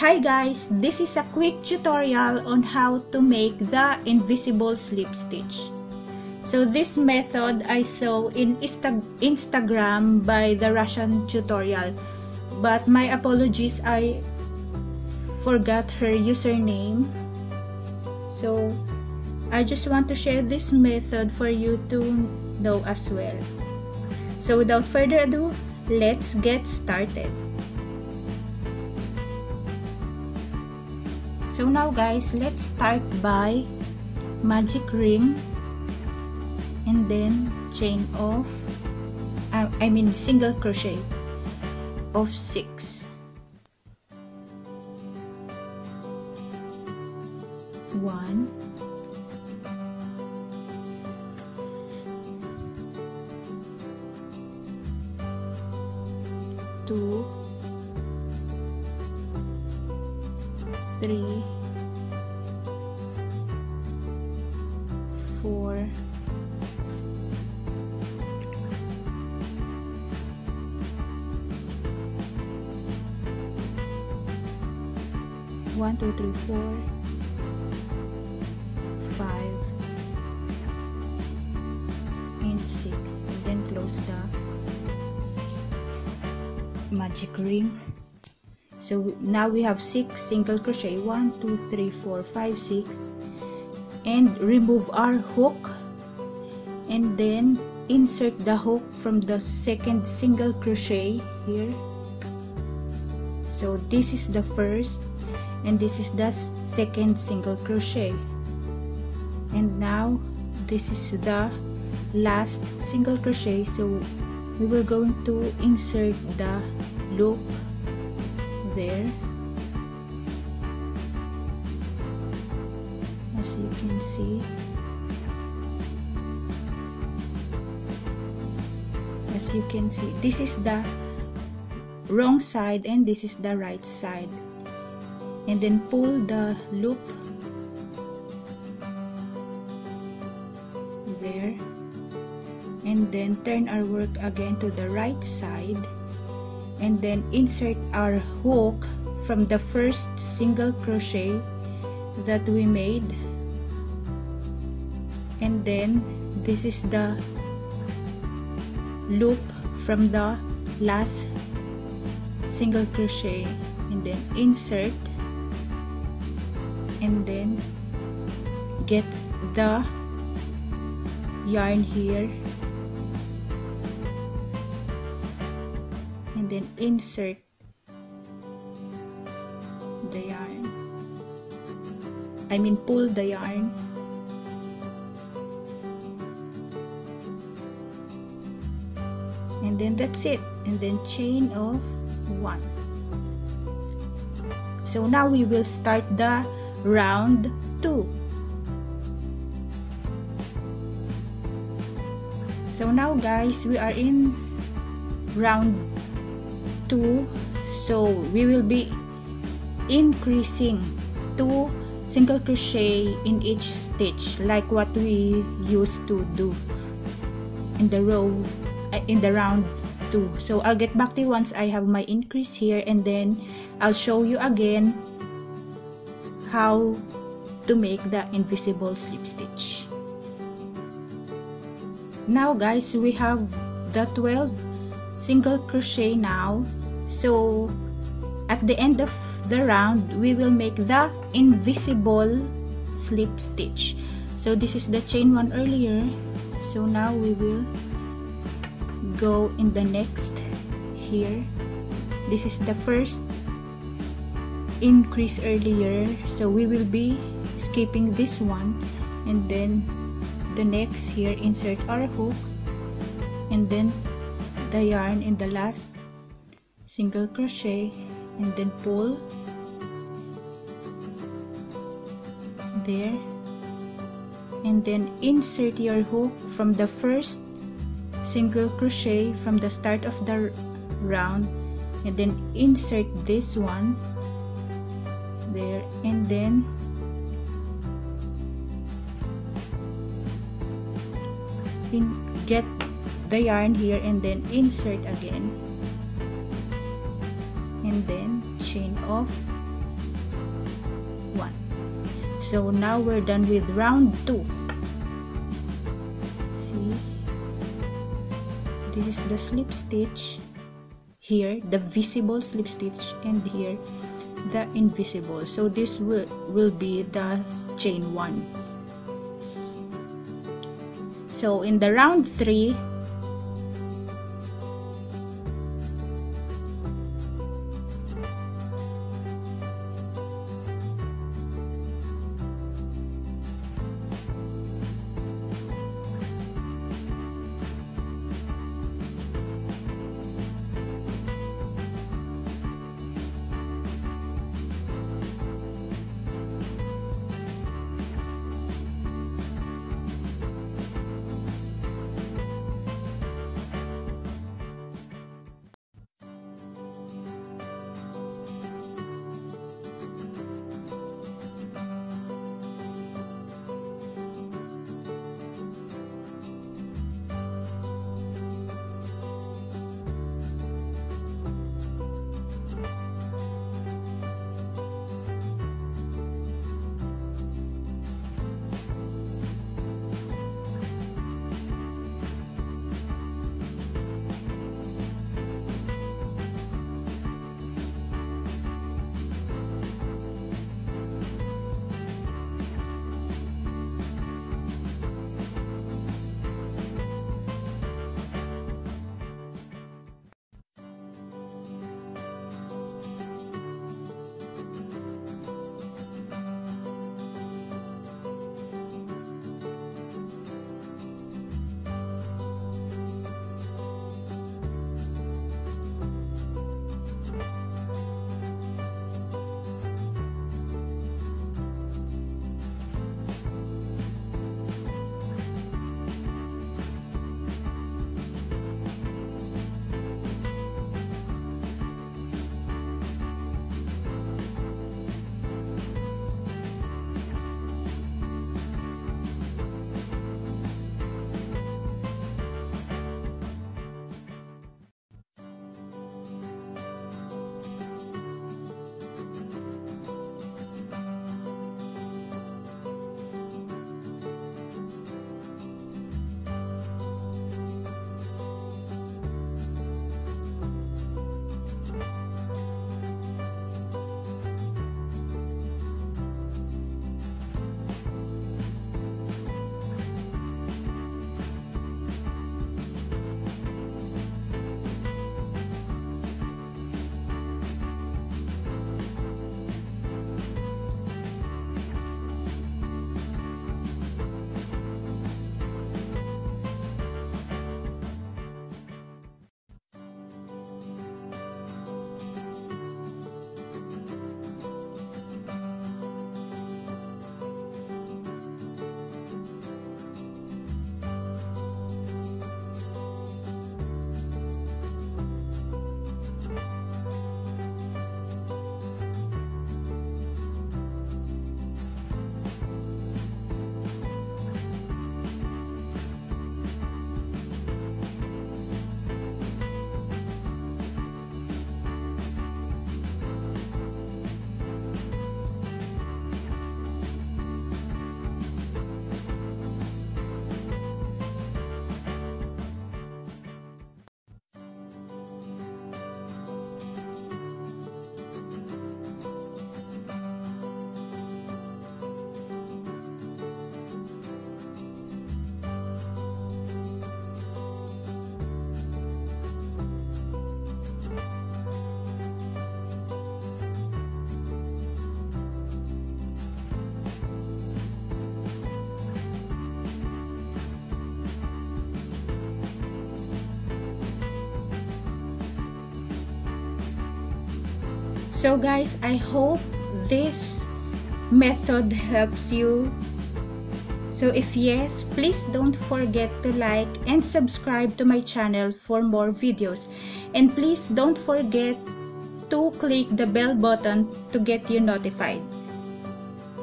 Hi guys, this is a quick tutorial on how to make the invisible slip stitch. So this method I saw in Insta Instagram by the Russian tutorial. But my apologies, I forgot her username. So I just want to share this method for you to know as well. So without further ado, let's get started. So now guys, let's start by magic ring and then chain of uh, I mean single crochet of 6 one. Two three, four, one, two, three, four, five, and six, and then close the magic ring so now we have six single crochet. One two three four five six. And remove our hook. And then insert the hook from the second single crochet here. So this is the first and this is the second single crochet. And now this is the last single crochet. So we were going to insert the loop there. As you can see. As you can see this is the wrong side and this is the right side. And then pull the loop there. And then turn our work again to the right side and then insert our hook from the first single crochet that we made. And then this is the loop from the last single crochet. And then insert. And then get the yarn here then insert the yarn. I mean pull the yarn. And then that's it. And then chain of one. So now we will start the round two. So now guys we are in round 2 so we will be increasing two single crochet in each stitch like what we used to do in the row uh, in the round 2 so I'll get back to once I have my increase here and then I'll show you again how to make the invisible slip stitch. Now guys we have the 12 single crochet now so at the end of the round we will make the invisible slip stitch. So this is the chain one earlier. So now we will go in the next here. This is the first increase earlier. So we will be skipping this one. And then the next here insert our hook. And then the yarn in the last single crochet and then pull. There. And then insert your hook from the first single crochet from the start of the round and then insert this one. There and then in, get the yarn here and then insert again and then chain of one. So now we're done with round two. See? This is the slip stitch here the visible slip stitch and here the invisible. So this will will be the chain one. So in the round three So guys, I hope this method helps you. So if yes, please don't forget to like and subscribe to my channel for more videos. And please don't forget to click the bell button to get you notified.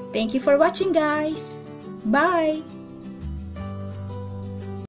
Thank you for watching guys. Bye!